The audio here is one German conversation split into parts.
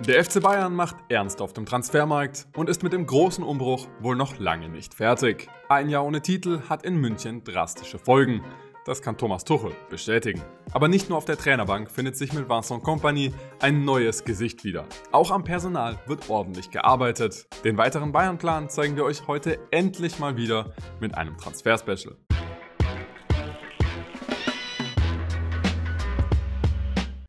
Der FC Bayern macht ernst auf dem Transfermarkt und ist mit dem großen Umbruch wohl noch lange nicht fertig. Ein Jahr ohne Titel hat in München drastische Folgen. Das kann Thomas Tuchel bestätigen. Aber nicht nur auf der Trainerbank findet sich mit Vincent Company ein neues Gesicht wieder. Auch am Personal wird ordentlich gearbeitet. Den weiteren Bayern-Plan zeigen wir euch heute endlich mal wieder mit einem Transfer-Special.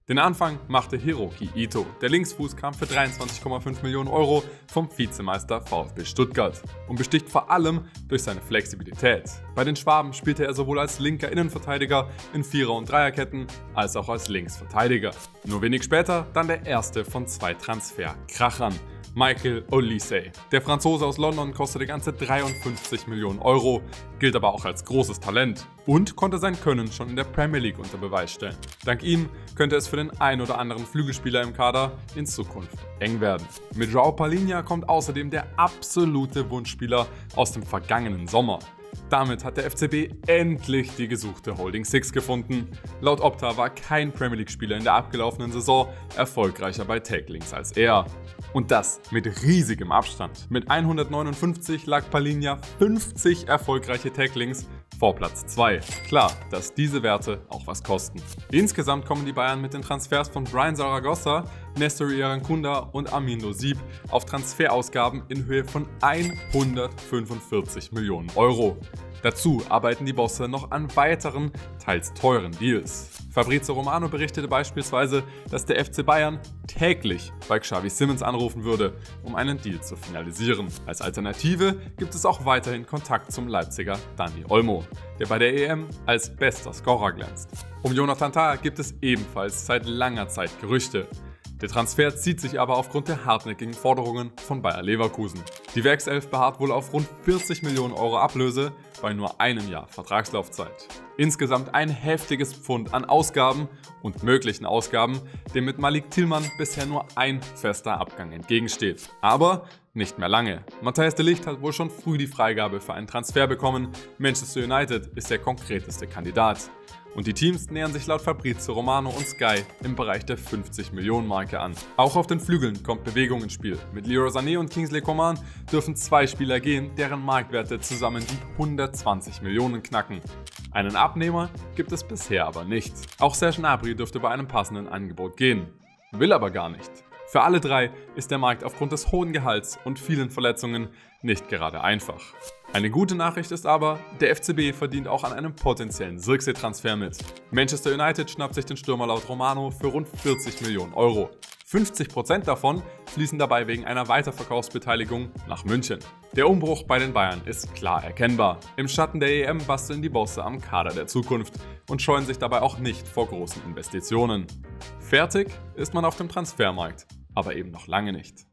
Den Anfang machte Hiroki Ito. Der Linksfuß kam für 23,5 Millionen Euro vom Vizemeister VfB Stuttgart und besticht vor allem durch seine Flexibilität. Bei den Schwaben spielte er sowohl als linker Innenverteidiger in Vierer- und Dreierketten als auch als Linksverteidiger. Nur wenig später dann der erste von zwei Transferkrachern. Michael Olise. Der Franzose aus London kostete ganze 53 Millionen Euro, gilt aber auch als großes Talent und konnte sein Können schon in der Premier League unter Beweis stellen. Dank ihm könnte es für den ein oder anderen Flügelspieler im Kader in Zukunft eng werden. Mit Joao Palinha kommt außerdem der absolute Wunschspieler aus dem vergangenen Sommer. Damit hat der FCB endlich die gesuchte Holding Six gefunden. Laut Opta war kein Premier League-Spieler in der abgelaufenen Saison erfolgreicher bei Tacklings als er. Und das mit riesigem Abstand. Mit 159 lag Palinha 50 erfolgreiche Tacklings vor Platz 2. Klar, dass diese Werte auch was kosten. Insgesamt kommen die Bayern mit den Transfers von Brian Zaragoza, Nestor Irankunda und Amindo Sieb auf Transferausgaben in Höhe von 145 Millionen Euro. Dazu arbeiten die Bosse noch an weiteren, teils teuren Deals. Fabrizio Romano berichtete beispielsweise, dass der FC Bayern täglich bei Xavi Simmons anrufen würde, um einen Deal zu finalisieren. Als Alternative gibt es auch weiterhin Kontakt zum Leipziger Dani Olmo, der bei der EM als bester Scorer glänzt. Um Jonathan Tah gibt es ebenfalls seit langer Zeit Gerüchte. Der Transfer zieht sich aber aufgrund der hartnäckigen Forderungen von Bayer Leverkusen. Die Werkself beharrt wohl auf rund 40 Millionen Euro Ablöse bei nur einem Jahr Vertragslaufzeit. Insgesamt ein heftiges Pfund an Ausgaben und möglichen Ausgaben, dem mit Malik Tillmann bisher nur ein fester Abgang entgegensteht. Aber nicht mehr lange. Matthias de Licht hat wohl schon früh die Freigabe für einen Transfer bekommen. Manchester United ist der konkreteste Kandidat. Und die Teams nähern sich laut Fabrizio Romano und Sky im Bereich der 50 Millionen Marke an. Auch auf den Flügeln kommt Bewegung ins Spiel. Mit Leroy Sané und Kingsley Coman dürfen zwei Spieler gehen, deren Marktwerte zusammen die 120 Millionen knacken. Einen Abnehmer gibt es bisher aber nicht. Auch Serge Gnabry dürfte bei einem passenden Angebot gehen. Will aber gar nicht. Für alle drei ist der Markt aufgrund des hohen Gehalts und vielen Verletzungen nicht gerade einfach. Eine gute Nachricht ist aber, der FCB verdient auch an einem potenziellen Sirkse-Transfer mit. Manchester United schnappt sich den Stürmer laut Romano für rund 40 Millionen Euro. 50% davon fließen dabei wegen einer Weiterverkaufsbeteiligung nach München. Der Umbruch bei den Bayern ist klar erkennbar. Im Schatten der EM basteln die Bosse am Kader der Zukunft und scheuen sich dabei auch nicht vor großen Investitionen. Fertig ist man auf dem Transfermarkt aber eben noch lange nicht.